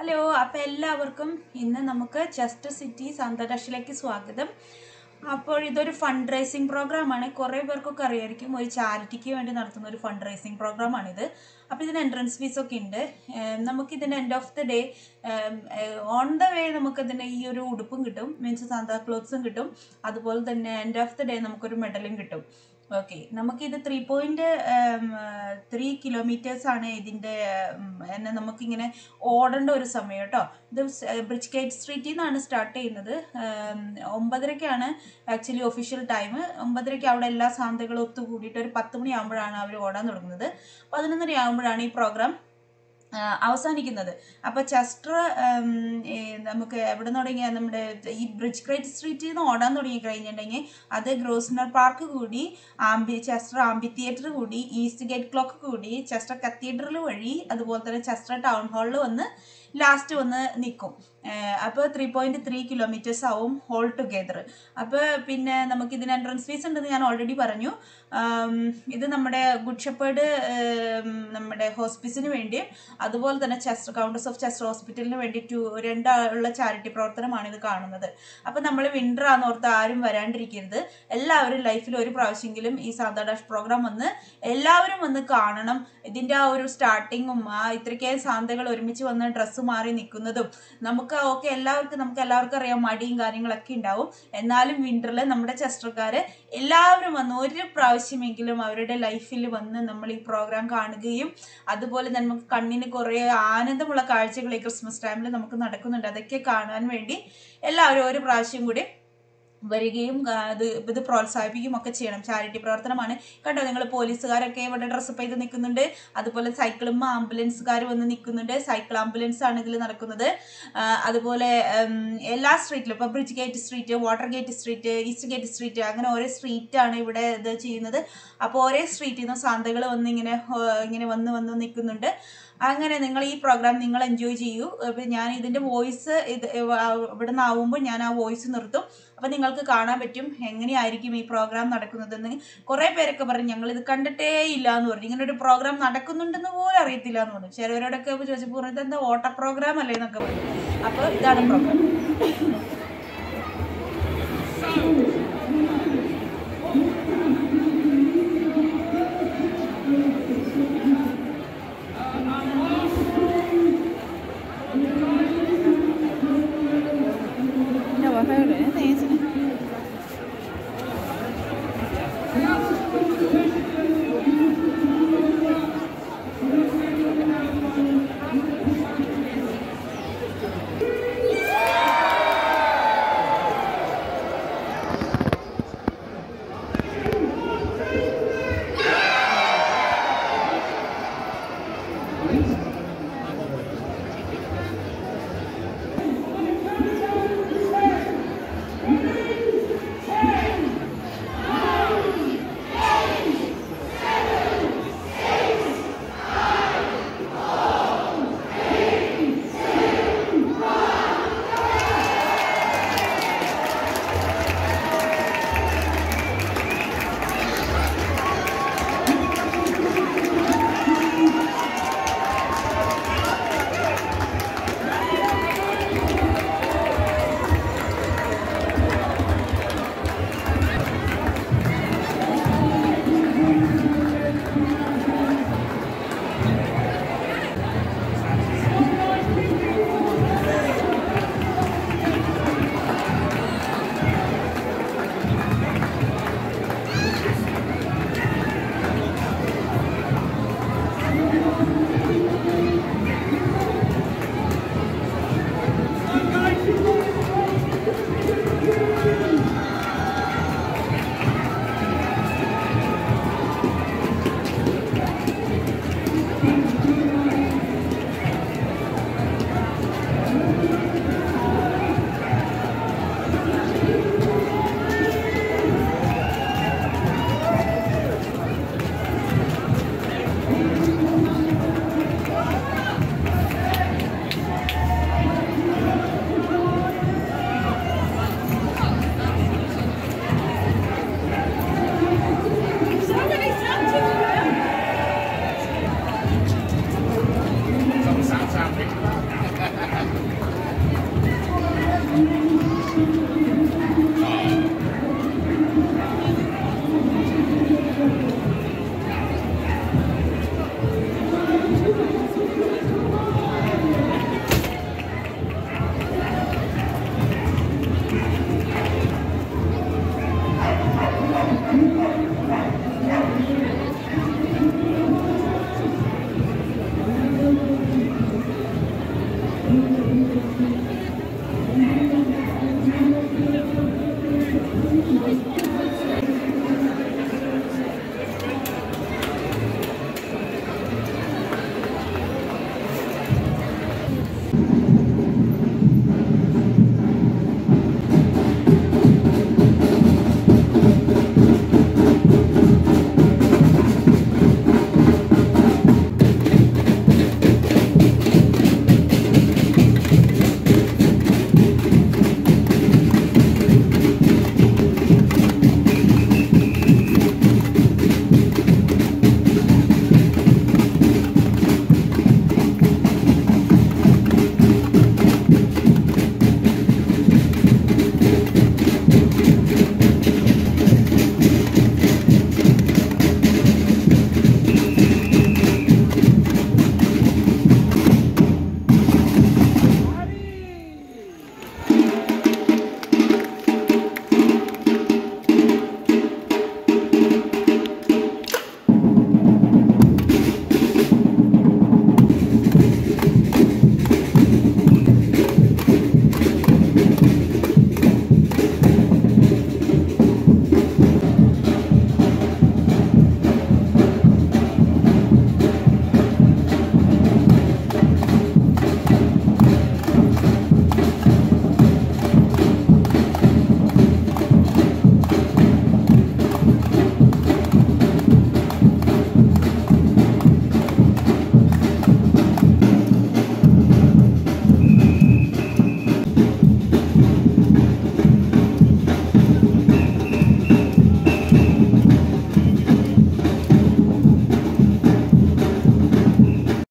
Hello അപ്പോൾ എല്ലാവർക്കും ഇന്ന് നമുക്ക് ചെസ്റ്റ് സിറ്റി അന്താരാഷ്ട്രയിലേക്ക് സ്വാഗതം. അപ്പോൾ ഇതൊരു ഫണ്ട് റൈസിങ് പ്രോഗ്രാമാണ് കുറേ പേർക്കൊക്കെ അറിയായിരിക്കും ഒരു ചാരിറ്റിക്ക് വേണ്ടി നടത്തുന്ന ഒരു ഫണ്ട് റൈസിങ് പ്രോഗ്രാമാണിത് അപ്പോൾ ഇതിന് എൻട്രൻസ് ഫീസ് ഒക്കെ ഉണ്ട്. നമുക്കിതിന്റെ end of the day on the way നമുക്ക് ഇതിന് ഈ ഒരു ഉടുപ്പും കിട്ടും. മീൻസ് സാന്താ ക്ലോത്ത്സും കിട്ടും. അതുപോലെ തന്നെ എൻഡ് ഓഫ് ദി ഡേ നമുക്കൊരു മെഡലും കിട്ടും. ഓക്കെ നമുക്കിത് ത്രീ പോയിന്റ് ത്രീ കിലോമീറ്റേഴ്സ് ആണ് ഇതിന്റെ എന്നെ നമുക്കിങ്ങനെ ഓടേണ്ട ഒരു സമയം കേട്ടോ ഇത് ബ്രിഡ്ജ് ഗേറ്റ് സ്ട്രീറ്റിൽ നിന്നാണ് സ്റ്റാർട്ട് ചെയ്യുന്നത്. ഒമ്പതരക്കാണ് ആക്ച്വലി ഒഫീഷ്യൽ ടൈം ഒമ്പതരയ്ക്ക് അവിടെ എല്ലാ സാന്തകളും ഒത്തുകൂടിയിട്ട് ഒരു പത്ത് മണിയാകുമ്പോഴാണ് അവർ ഓടാൻ തുടങ്ങുന്നത്. പതിനൊന്നര ആകുമ്പോഴാണ് ഈ പ്രോഗ്രാം അവസാനിക്കുന്നത്. അപ്പോൾ ചെസ്റ്റർ നമുക്ക് എവിടെ തുടങ്ങിയ നമ്മുടെ ഈ ബ്രിഡ്ജ് ക്രൈറ്റ് സ്ട്രീറ്റിൽ നിന്ന് ഓടാൻ തുടങ്ങി കഴിഞ്ഞിട്ടുണ്ടെങ്കിൽ അത് ഗ്രോസ്നർ പാർക്ക് കൂടി ആംബി ചെസ്റ്റർ ആംബി തിയേറ്റർ കൂടി ഈസ്റ്റ് ഗേറ്റ് ക്ലോക്ക് കൂടി ചെസ്റ്റർ കത്തീഡ്രൽ വഴി അതുപോലെ തന്നെ ചെസ്റ്റർ ടൗൺ ഹാളിൽ വന്ന് ലാസ്റ്റ് വന്ന് നിൽക്കും അപ്പോൾ ത്രീ പോയിന്റ് ത്രീ കിലോമീറ്റേഴ്സ് ആവും ഹോൾ ടുഗെദർ അപ്പോൾ പിന്നെ നമുക്ക് ഇതിന് എൻട്രൻസ് ഫീസ് ഉണ്ടെന്ന് ഞാൻ ഓൾറെഡി പറഞ്ഞു. ഇത് നമ്മുടെ ഗുഡ് ഷെപ്പേർഡ് നമ്മുടെ ഹോസ്പിസിന് വേണ്ടിയും അതുപോലെ തന്നെ ചെസ്റ്റർ കൗണ്ടേഴ്സ് ഓഫ് ചെസ്റ്റർ ഹോസ്പിറ്റലിന് വേണ്ടി ടു രണ്ടുള്ള ചാരിറ്റി പ്രവർത്തനമാണ് ഇത് കാണുന്നത്. അപ്പോൾ നമ്മൾ വിന്റർ ആണെന്ന് ഓർത്ത് ആരും വരാണ്ടിരിക്കരുത്. എല്ലാവരും ലൈഫിൽ ഒരു പ്രാവശ്യമെങ്കിലും ഈ സാധാ ഡാഷ് പ്രോഗ്രാം വന്ന് എല്ലാവരും വന്ന് കാണണം. ഇതിന്റെ ആ ഒരു സ്റ്റാർട്ടിങ്ങും ആ ഇത്രയ്ക്കേ സാന്തകൾ ഒരുമിച്ച് വന്ന് ഡ്രസ്സ് മാറി നിൽക്കുന്നതും നമുക്ക് ഓക്കെ എല്ലാവർക്കും നമുക്ക് എല്ലാവർക്കും അറിയാം മടിയും കാര്യങ്ങളൊക്കെ ഉണ്ടാവും. എന്നാലും വിന്ററിൽ നമ്മുടെ ചെസ്റ്റർക്കാർ എല്ലാവരും വന്ന് ഒരു പ്രാവശ്യമെങ്കിലും അവരുടെ ലൈഫിൽ വന്ന് നമ്മൾ ഈ പ്രോഗ്രാം കാണുകയും അതുപോലെ നമുക്ക് കണ്ണിന് കുറേ ആനന്ദമുള്ള കാഴ്ചകൾ ഈ ക്രിസ്മസ് ടൈമിൽ നമുക്ക് നടക്കുന്നുണ്ട്. അതൊക്കെ കാണാൻ വേണ്ടി എല്ലാവരും ഒരു പ്രാവശ്യം കൂടി വരികയും അത് ഇത് പ്രോത്സാഹിപ്പിക്കുകയും ഒക്കെ ചെയ്യണം. ചാരിറ്റി പ്രവർത്തനമാണ്. കണ്ടോ നിങ്ങൾ പോലീസുകാരൊക്കെ ഇവിടെ ഡ്രസ്സപ്പ് ചെയ്ത് നിൽക്കുന്നുണ്ട്. അതുപോലെ സൈക്കിളും ആംബുലൻസുകാരും വന്ന് നിൽക്കുന്നുണ്ട്. സൈക്കിൾ ആംബുലൻസ് ആണ് ഇതിൽ നടക്കുന്നത്. അതുപോലെ എല്ലാ സ്ട്രീറ്റിലും ഇപ്പോൾ Bridge Gate Street Watergate Street Eastgate Street അങ്ങനെ ഓരോ സ്ട്രീറ്റാണ് ഇവിടെ ഇത് ചെയ്യുന്നത്. അപ്പോൾ ഓരോ സ്ട്രീറ്റിൽ നിന്ന് സാന്തകൾ വന്ന് ഇങ്ങനെ ഇങ്ങനെ വന്ന് വന്ന് നിൽക്കുന്നുണ്ട്. അങ്ങനെ നിങ്ങൾ ഈ പ്രോഗ്രാം നിങ്ങൾ എൻജോയ് ചെയ്യൂ. അപ്പം ഞാൻ ഇതിന്റെ വോയിസ് ഇത് ഇവിടെ നിന്ന് ആവുമ്പോൾ ഞാൻ ആ വോയിസ് നിർത്തും. അപ്പം നിങ്ങൾക്ക് കാണാൻ പറ്റും എങ്ങനെയായിരിക്കും ഈ പ്രോഗ്രാം നടക്കുന്നതെന്ന്. കുറേ പേരൊക്കെ പറഞ്ഞു ഞങ്ങൾ ഇത് കണ്ടിട്ടേ ഇല്ല എന്ന് പറഞ്ഞു. ഇങ്ങനെ ഒരു പ്രോഗ്രാം നടക്കുന്നുണ്ടെന്ന് പോലും അറിയത്തില്ല എന്ന് പറഞ്ഞു. ചിലവരോടൊക്കെ ചോദിച്ചപ്പോൾ പറഞ്ഞത് എന്താ ഓട്ട പ്രോഗ്രാം അല്ലേ? എന്നൊക്കെ പറഞ്ഞു. അപ്പോൾ ഇതാണ് programme heard it.